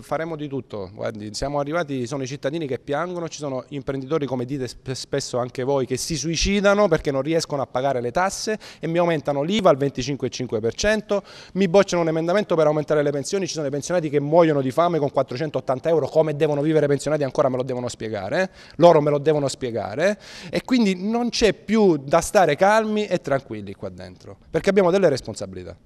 faremo di tutto. Guardi, siamo arrivati, sono i cittadini che piangono, ci sono imprenditori come dite spesso anche voi che si suicidano perché non riescono a pagare le tasse e mi aumentano l'IVA al 25,5%, mi bocciano un emendamento per aumentare le pensioni, ci sono i pensionati che muoiono di fame con 480 euro, come devono vivere i pensionati ancora me lo devono spiegare, loro me lo devono spiegare e quindi non c'è più da stare calmi e tranquilli qua dentro, perché abbiamo delle responsabilità.